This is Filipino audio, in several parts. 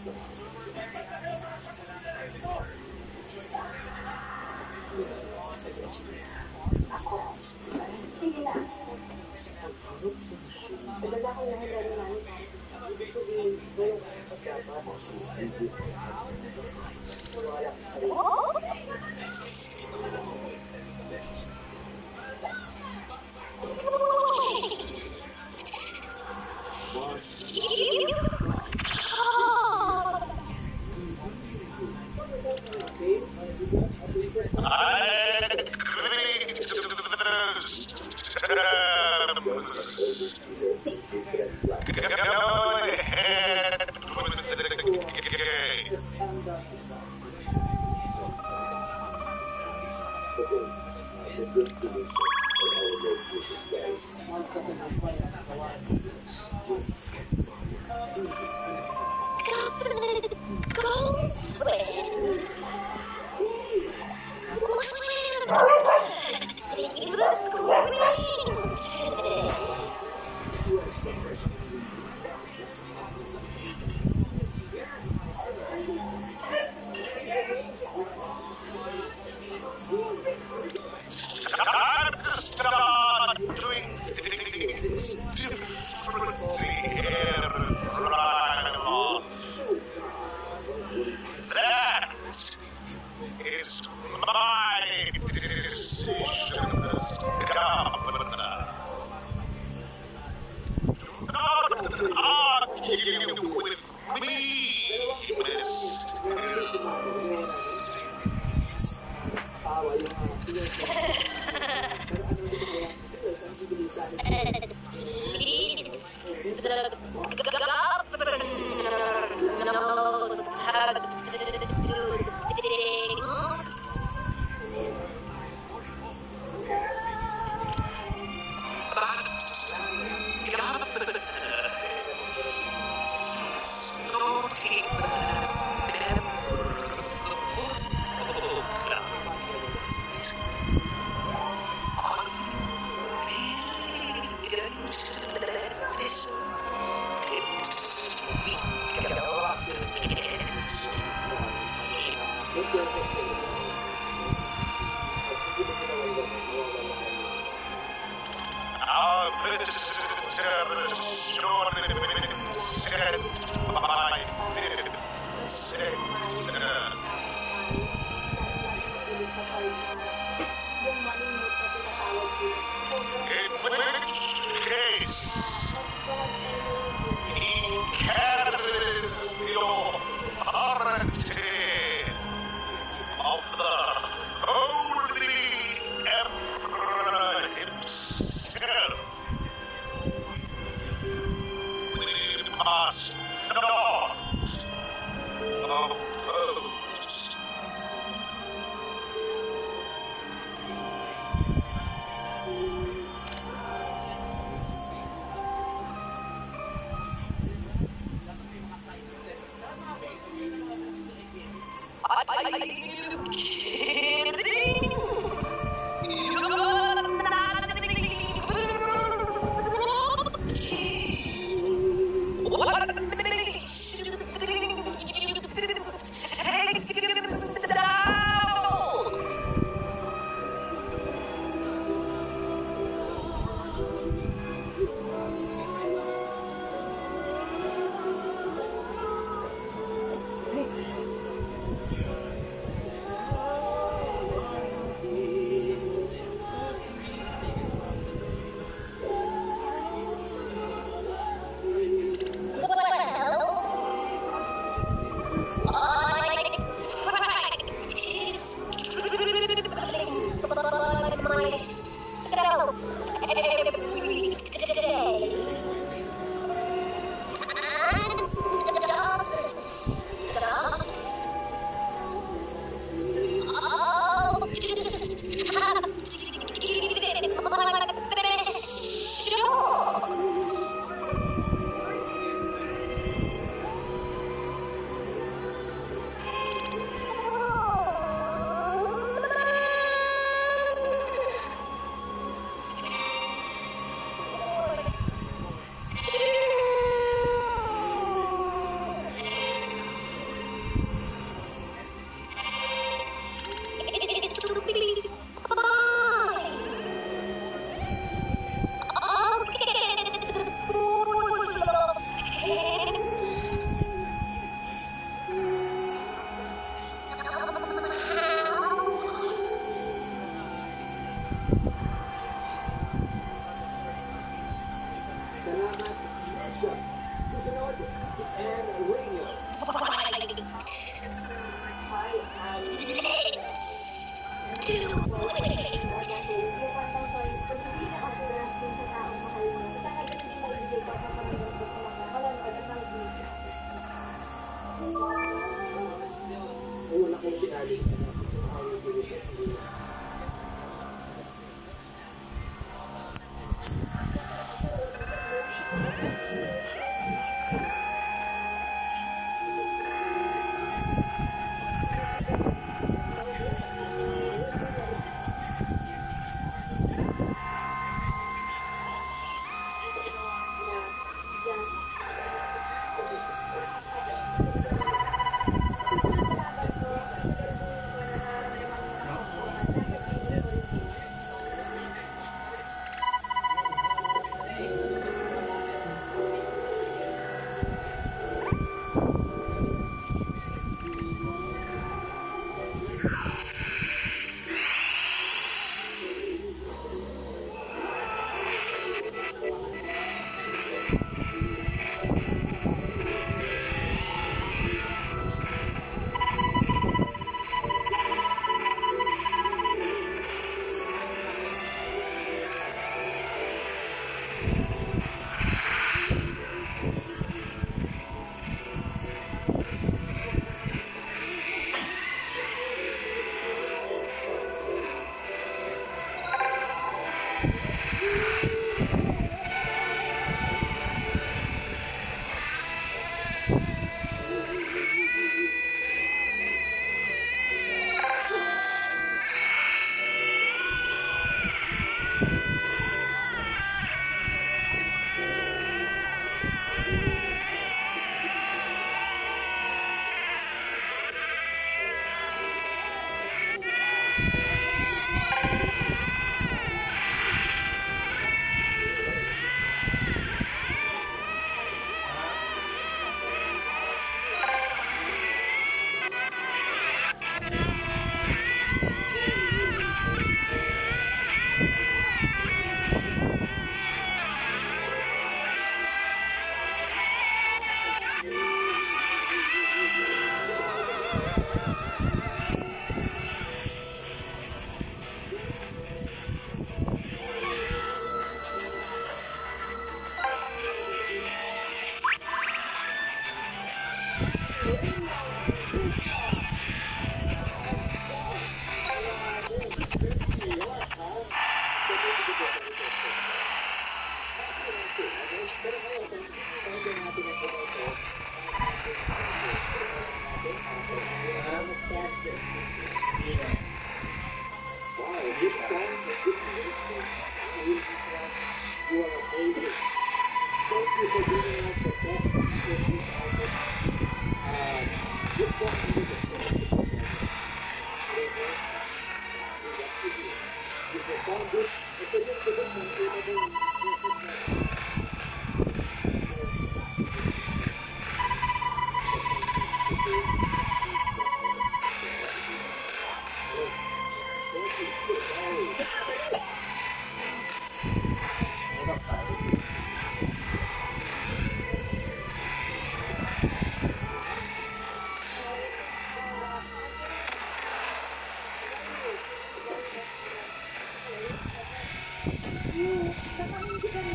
Ako. Sige na. Talaga ko na handa na namin kahit sabihin, walang pagkabata sa sige. Wala sa Gums. Gums. visitor storm sent by fifth sector.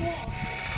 walk.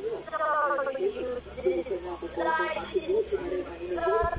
Slide. Slide. Slide.